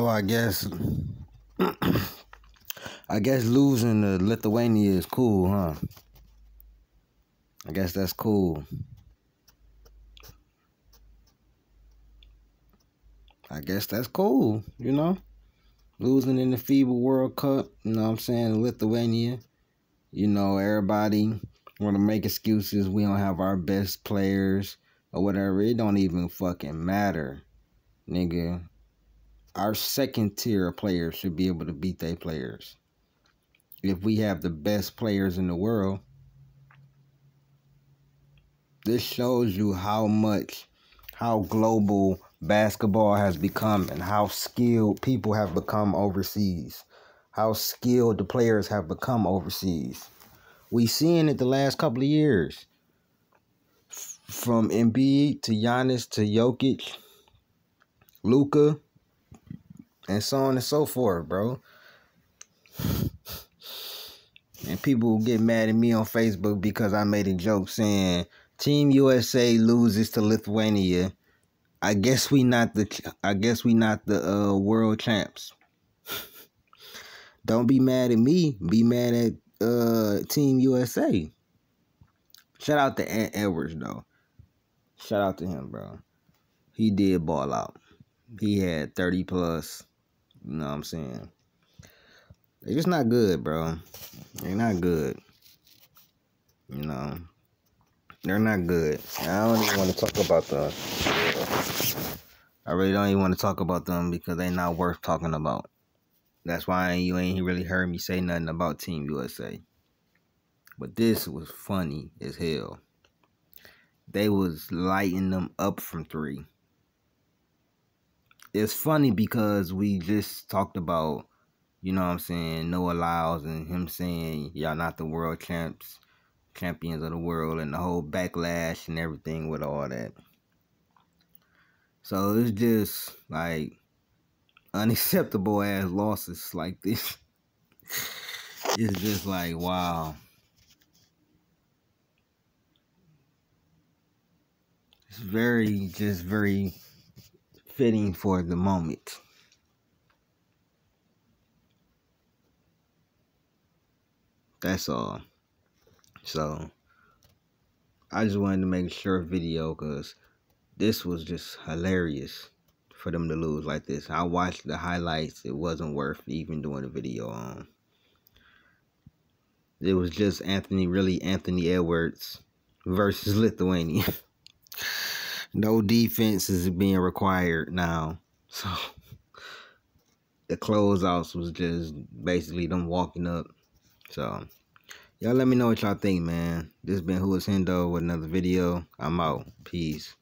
So I guess I guess losing to Lithuania is cool, huh? I guess that's cool. I guess that's cool, you know? Losing in the FIBA World Cup, you know what I'm saying? Lithuania. You know, everybody want to make excuses. We don't have our best players or whatever. It don't even fucking matter, nigga. Our second tier of players should be able to beat their players. If we have the best players in the world, this shows you how much, how global basketball has become and how skilled people have become overseas. How skilled the players have become overseas. We seen it the last couple of years. From Embiid to Giannis to Jokic, Luka, and so on and so forth, bro. And people get mad at me on Facebook because I made a joke saying Team USA loses to Lithuania. I guess we not the I guess we not the uh, world champs. Don't be mad at me. Be mad at uh, Team USA. Shout out to Ant Edwards though. Shout out to him, bro. He did ball out. He had 30 plus. You know what I'm saying? They're just not good, bro. They're not good. You know. They're not good. I don't even want to talk about them. I really don't even want to talk about them because they're not worth talking about. That's why you ain't really heard me say nothing about Team USA. But this was funny as hell. They was lighting them up from three. It's funny because we just talked about, you know what I'm saying, Noah Lyles and him saying y'all not the world champs champions of the world and the whole backlash and everything with all that. So it's just like unacceptable ass losses like this. it's just like wow. It's very just very fitting for the moment. That's all. So I just wanted to make a short video because this was just hilarious for them to lose like this. I watched the highlights. It wasn't worth even doing a video on. It was just Anthony, really Anthony Edwards versus Lithuania. No defense is being required now. So the closeouts was just basically them walking up. So Y'all let me know what y'all think, man. This been Who is Hendough with another video. I'm out. Peace.